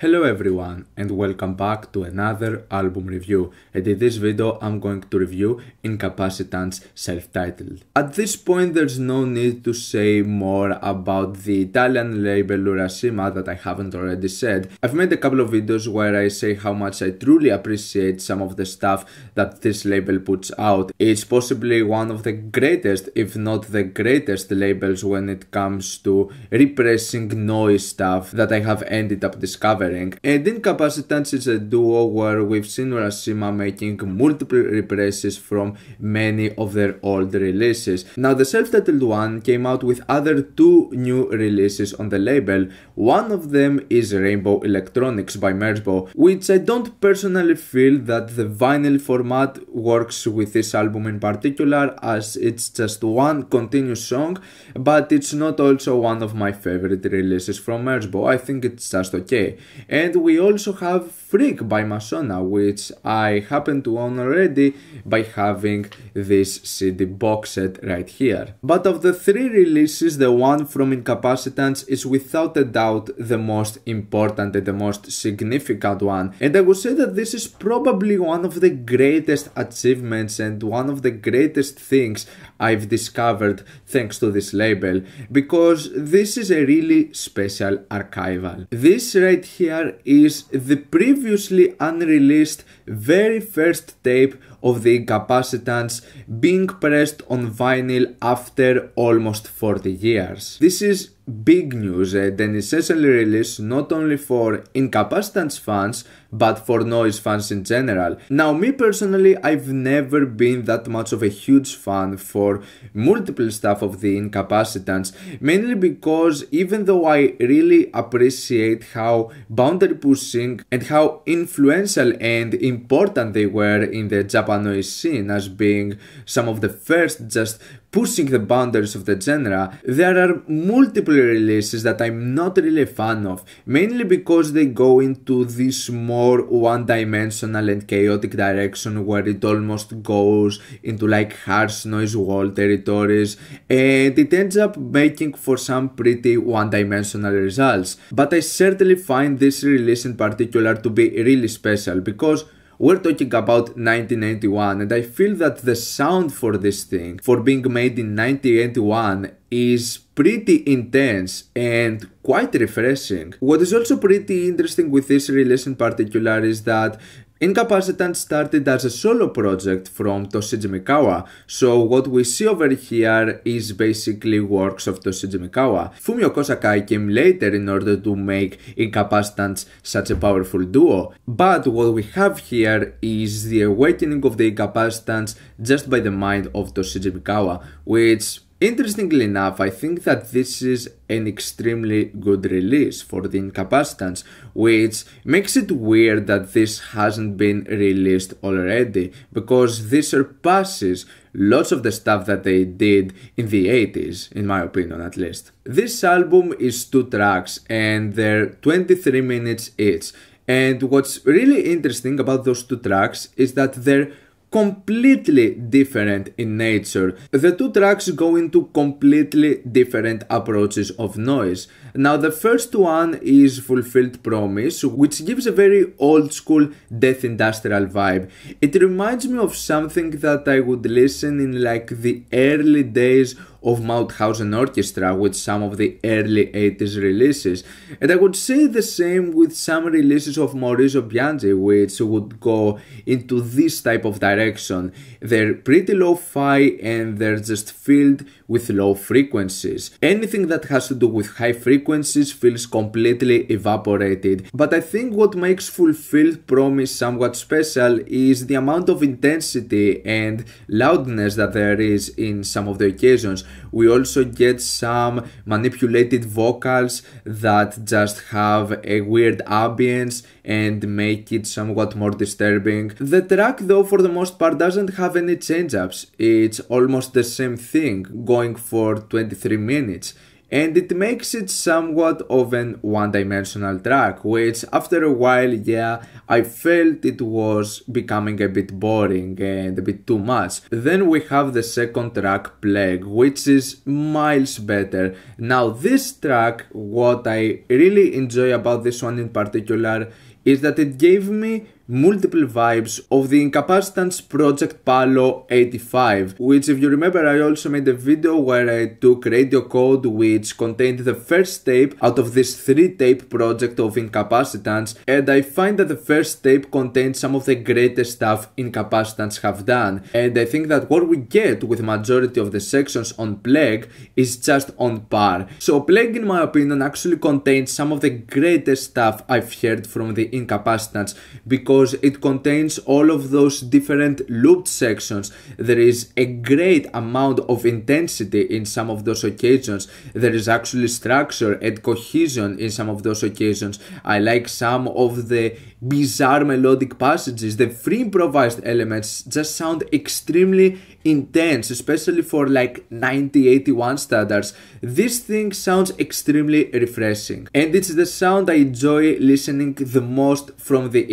Hello everyone and welcome back to another album review and in this video I'm going to review Incapacitants self-titled. At this point there's no need to say more about the Italian label Urashima that I haven't already said. I've made a couple of videos where I say how much I truly appreciate some of the stuff that this label puts out. It's possibly one of the greatest if not the greatest labels when it comes to repressing noise stuff that I have ended up discovering and Incapacitants is a duo where we've seen Urashima making multiple represses from many of their old releases. Now the self-titled one came out with other two new releases on the label. One of them is Rainbow Electronics by Merzbow, which I don't personally feel that the vinyl format works with this album in particular as it's just one continuous song, but it's not also one of my favorite releases from Merzbow. I think it's just okay. And we also have Freak by Masonna, which I happen to own already by having this CD box set right here. But of the three releases, the one from Incapacitants is without a doubt the most important and the most significant one. And I would say that this is probably one of the greatest achievements and one of the greatest things I've discovered thanks to this label because this is a really special archival. This right here is the previously unreleased very first tape of the incapacitants being pressed on vinyl after almost 40 years. This is big news and an essential release not only for incapacitants fans but for noise fans in general. Now me personally I've never been that much of a huge fan for multiple stuff of the incapacitants mainly because even though I really appreciate how boundary pushing and how influential and important they were in the Japanese scene as being some of the first just pushing the boundaries of the genre, there are multiple releases that I'm not really a fan of, mainly because they go into this more one-dimensional and chaotic direction where it almost goes into like harsh noise wall territories and it ends up making for some pretty one-dimensional results. But I certainly find this release in particular to be really special because we're talking about 1991 and I feel that the sound for this thing, for being made in 1981, is pretty intense and quite refreshing. What is also pretty interesting with this release in particular is that Incapacitant started as a solo project from Toshiji Mikawa, so what we see over here is basically works of Toshiji Mikawa. Fumio Kosakai came later in order to make Incapacitants such a powerful duo, but what we have here is the awakening of the Incapacitants just by the mind of Toshiji Mikawa, which Interestingly enough, I think that this is an extremely good release for the Incapacitants, which makes it weird that this hasn't been released already, because this surpasses lots of the stuff that they did in the 80s, in my opinion at least. This album is two tracks and they're 23 minutes each, and what's really interesting about those two tracks is that they're completely different in nature. The two tracks go into completely different approaches of noise. Now the first one is Fulfilled Promise, which gives a very old school death industrial vibe. It reminds me of something that I would listen in like the early days of Mauthausen Orchestra with some of the early 80s releases. And I would say the same with some releases of Maurizio Bianchi, which would go into this type of direction. They're pretty lo-fi and they're just filled with low frequencies. Anything that has to do with high frequencies feels completely evaporated. But I think what makes Fulfilled Promise somewhat special is the amount of intensity and loudness that there is in some of the occasions. We also get some manipulated vocals that just have a weird ambience and make it somewhat more disturbing. The track though for the most part doesn't have any change ups, it's almost the same thing going for 23 minutes. And it makes it somewhat of an one-dimensional track, which after a while, yeah, I felt it was becoming a bit boring and a bit too much. Then we have the second track, Plague, which is miles better. Now this track, what I really enjoy about this one in particular is that it gave me multiple vibes of the Incapacitants Project Palo 85, which if you remember I also made a video where I took Radio Code which contained the first tape out of this three tape project of Incapacitants and I find that the first tape contains some of the greatest stuff Incapacitants have done and I think that what we get with majority of the sections on Plague is just on par. So Plague in my opinion actually contains some of the greatest stuff I've heard from the Incapacitants because because it contains all of those different looped sections. There is a great amount of intensity in some of those occasions. There is actually structure and cohesion in some of those occasions. I like some of the bizarre melodic passages. The free improvised elements just sound extremely intense, especially for like 9081 standards. This thing sounds extremely refreshing, and it's the sound I enjoy listening the most from the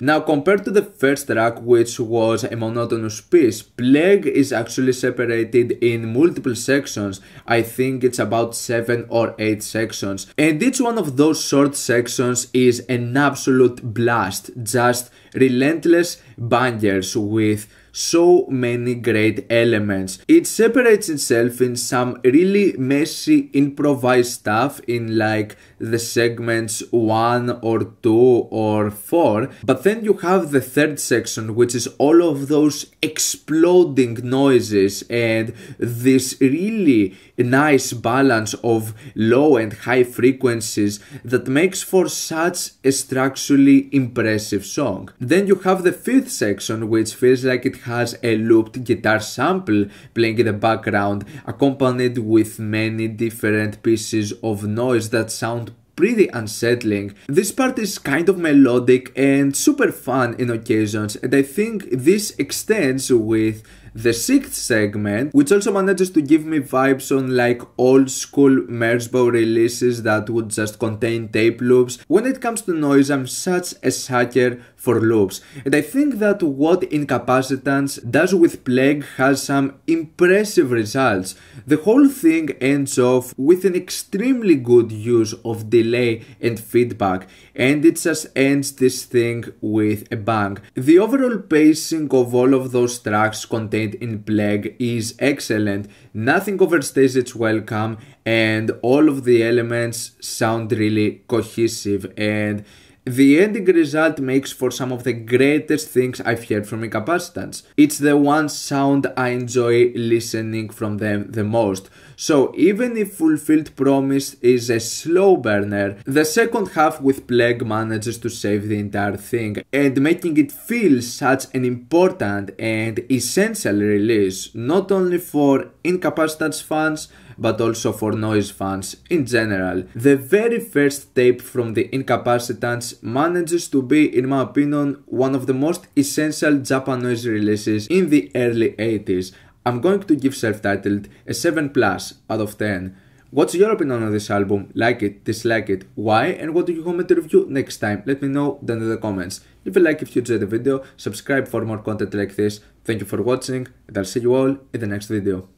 Now, compared to the first track, which was a monotonous piece, Plague is actually separated in multiple sections. I think it's about 7 or 8 sections, and each one of those short sections is an absolute blast, just relentless bangers with so many great elements. It separates itself in some really messy improvised stuff in like the segments 1 or 2 or 4 but then you have the third section which is all of those exploding noises and this really nice balance of low and high frequencies that makes for such a structurally impressive song. Then you have the fifth section which feels like it has a looped guitar sample playing in the background accompanied with many different pieces of noise that sound pretty unsettling. This part is kind of melodic and super fun in occasions and I think this extends with the sixth segment, which also manages to give me vibes on like old school Merzbow releases that would just contain tape loops. When it comes to noise, I'm such a sucker for loops. And I think that what Incapacitants does with Plague has some impressive results. The whole thing ends off with an extremely good use of delay and feedback, and it just ends this thing with a bang. The overall pacing of all of those tracks contains in Plague is excellent, nothing overstays its welcome, and all of the elements sound really cohesive and the ending result makes for some of the greatest things I've heard from Incapacitants. It's the one sound I enjoy listening from them the most. So even if Fulfilled Promise is a slow burner, the second half with Plague manages to save the entire thing and making it feel such an important and essential release, not only for Incapacitants fans but also for noise fans in general. The very first tape from the Incapacitants manages to be, in my opinion, one of the most essential Japanese releases in the early 80s. I'm going to give self-titled a 7 plus out of 10. What's your opinion on this album? Like it, dislike it, why, and what do you want me to review next time? Let me know down in the comments. Leave a like if you enjoyed the video, subscribe for more content like this. Thank you for watching, and I'll see you all in the next video.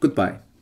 Goodbye.